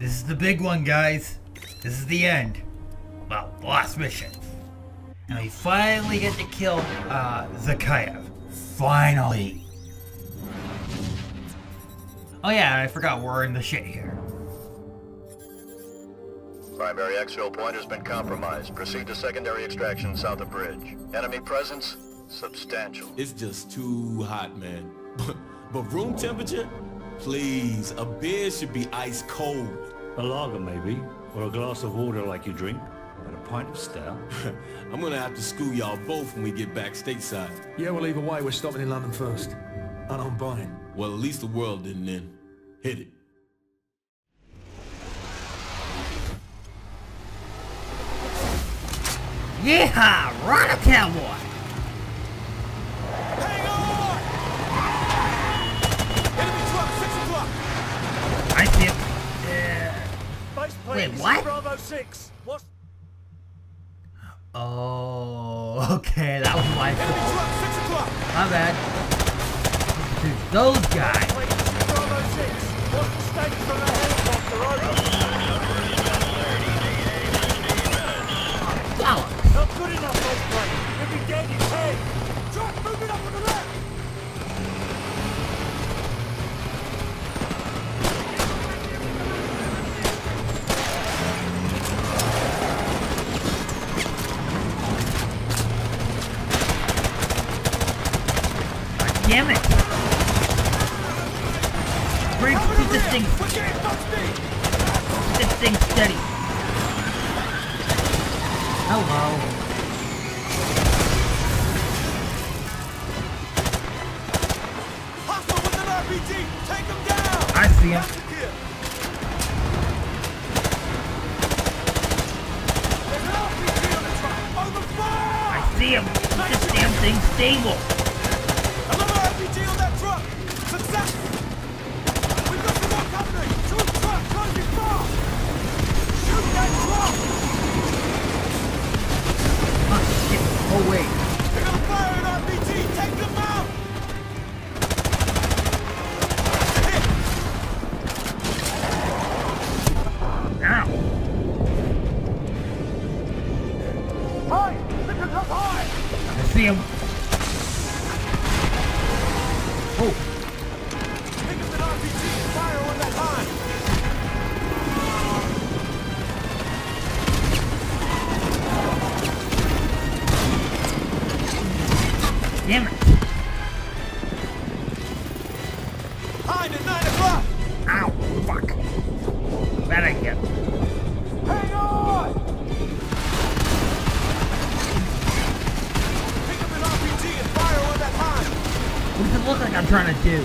This is the big one, guys. This is the end. Well, the last mission. And we finally get to kill uh, Zakhaev. Finally. Oh yeah, I forgot we're in the shit here. Primary exfil point has been compromised. Proceed to secondary extraction south of bridge. Enemy presence, substantial. It's just too hot, man. but room temperature? Please, a beer should be ice cold. A lager, maybe. Or a glass of water like you drink. And a pint of stout. I'm gonna have to school y'all both when we get back stateside. Yeah, well, either way, we're stopping in London first. And I'm buying. Well, at least the world didn't end. Hit it. Yeehaw! Run a cowboy! Hang on! Enemy truck, 6 o'clock! I see him. Yeah. Base Wait, what? Bravo 6. What's... Oh, okay, that was my fault. truck, 6 o'clock! My bad. Dude, those guys. Bravo 6. What's the status on that helicopter? Over. Not good enough, plane. You'll be dead in 10. Truck moving up on the left. Damn it! Bring keep this thing We're getting top speed! keep this thing steady. Oh, Hello. Hostile with an RPG! Take them down! I see him. That's a kill. There's an RPG on the truck! Open fire! I see him. Keep this damn thing stable. Another RPG on that truck! Success! We've got some more company! Two trucks closing fast! Shoot that truck! Oh shit. Damn it. Hind at 9 o'clock! Ow. Fuck. Bad idea. Hang on! Pick up an RPG and fire on that line! What does it look like I'm trying to do?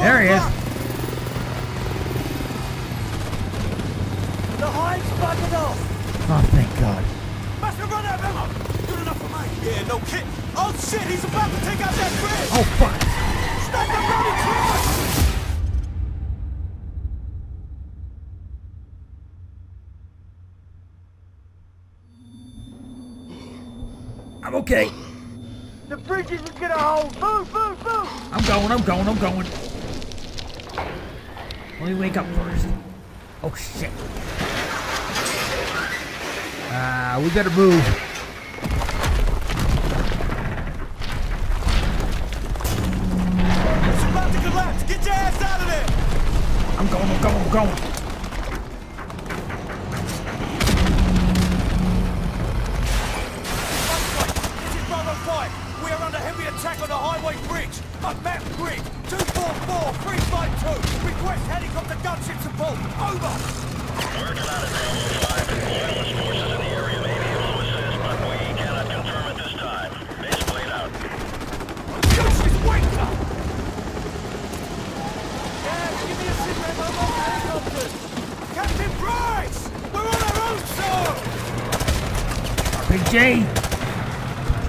There he is. Okay. The bridge isn't gonna hold. Move, move, move. I'm going, I'm going, I'm going. Let me wake up first. Oh, shit. Ah, we better move. It's about to collapse! Get your ass out of there! I'm going, I'm going, I'm going. This is Bravo 5. We are under heavy attack on the highway bridge. A map grid. 244 352. Request helicopter gunship support. Over. Use this waiter! Yeah, give me a sit rep. I'm on helicopters. Captain Price! We're on our own, sir! RPG!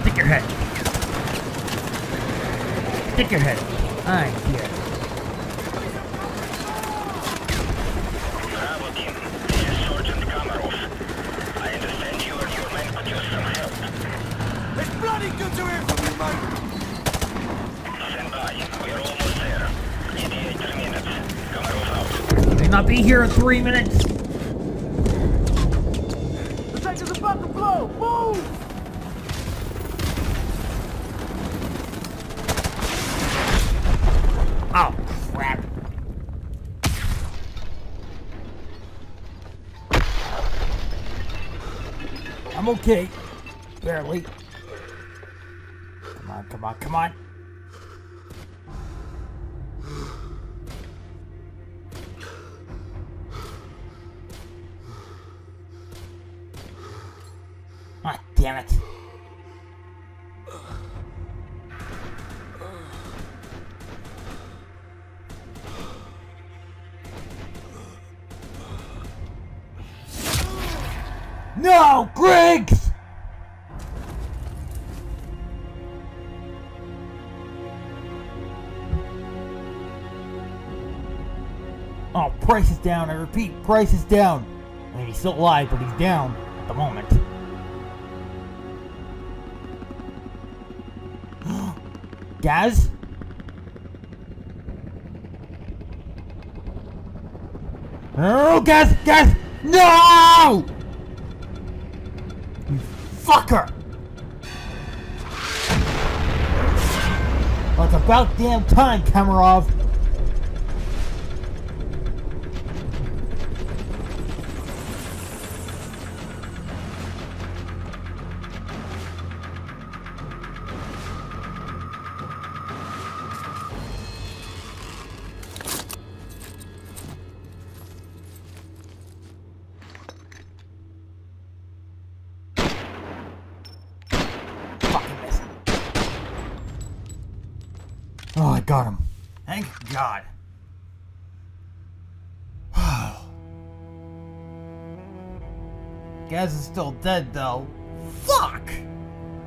Stick your head. Stick your head. I hear. Bravo team, this is Sergeant Kamarov. I understand you are your men, but your son Bloody good to hear from you, mate. Stand by. We're almost there. ETA minutes. Come out. May not be here in three minutes. The tank is about to blow. Move! Oh, crap. Okay. Barely. Come on, come on, come on. Ah, damn it. No, Griggs! Oh, Price is down. I repeat, Price is down. I mean, he's still alive, but he's down at the moment. Gaz? Oh, Gaz! Gaz! No! Fucker! Well, it's about damn time, Kamarov. Got him. Thank God. Gaz is still dead, though. Fuck!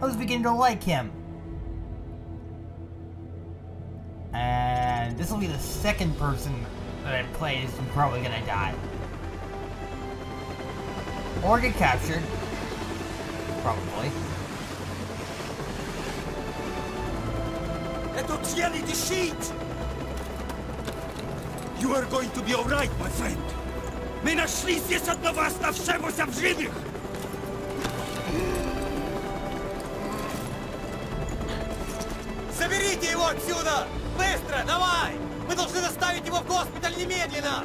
I was beginning to like him. And this will be the second person that I play is probably gonna die. Or get captured. Probably. Это цели дышит! You are going to be alright, my friend. Мы нашли здесь одного оставшегося в живых! Заберите его отсюда! Быстро, давай! Мы должны доставить его в госпиталь немедленно!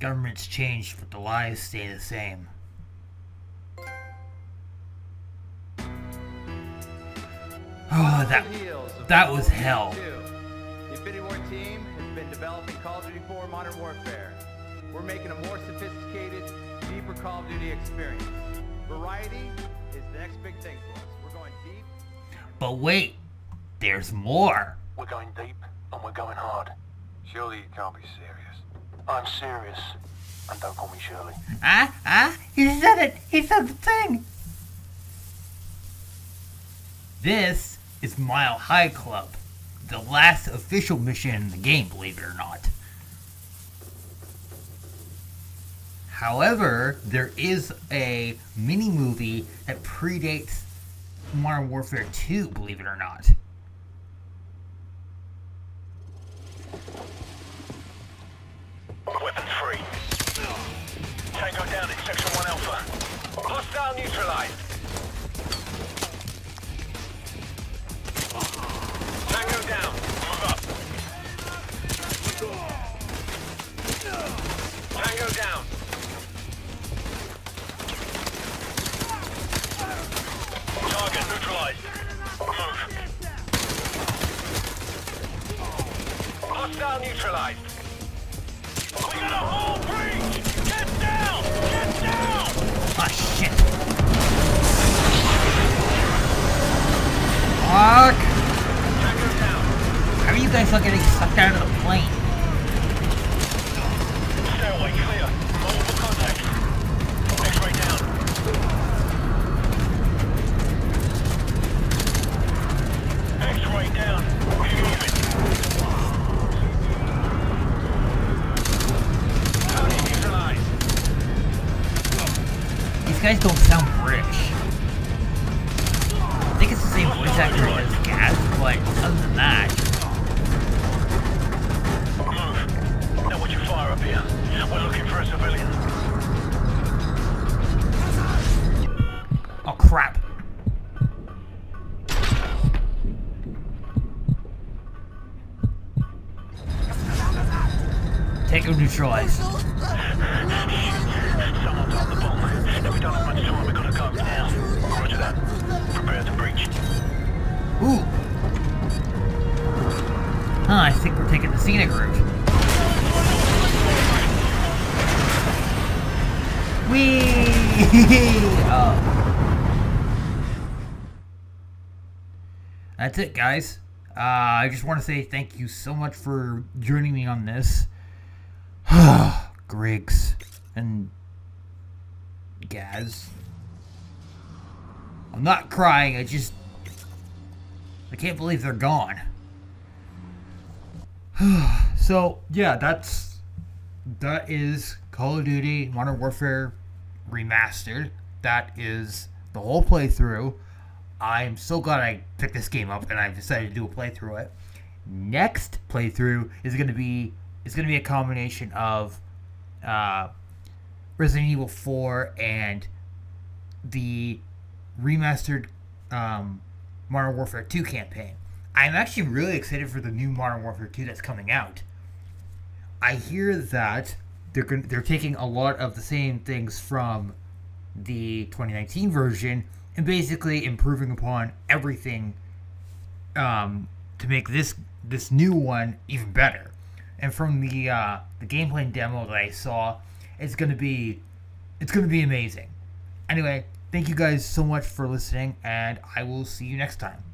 Governments change, but the lives stay the same. Oh, that that was hell. The Infinity Ward team has been developing Call of Duty 4 Modern Warfare. We're making a more sophisticated, deeper Call of Duty experience. Variety is the next big thing for us. We're going deep. But wait, there's more. We're going deep and we're going hard. Surely you can't be serious. I'm serious. And don't call me Shirley. Ah, ah, he said it. He said the thing. This is Mile High Club, the last official mission in the game, believe it or not. However, there is a mini movie that predates Modern Warfare 2, believe it or not. Neutralized. Tango down. Move up. Tango down. Target neutralized. Move. Hostile neutralized. We got a whole Fuck! How are you guys not getting sucked out of the plane? Whee! oh. That's it, guys. Uh, I just want to say thank you so much for joining me on this. Griggs and Gaz. I'm not crying, I just I can't believe they're gone. so yeah, that's that is Call of Duty Modern Warfare Remastered. That is the whole playthrough. I'm so glad I picked this game up and I decided to do a playthrough it. Next playthrough is gonna be is gonna be a combination of uh, Resident Evil 4 and the remastered um, Modern Warfare 2 campaign. I'm actually really excited for the new Modern Warfare 2 that's coming out. I hear that they're they're taking a lot of the same things from the 2019 version and basically improving upon everything um, to make this this new one even better. And from the uh, the gameplay demo that I saw, it's gonna be it's gonna be amazing. Anyway, thank you guys so much for listening, and I will see you next time.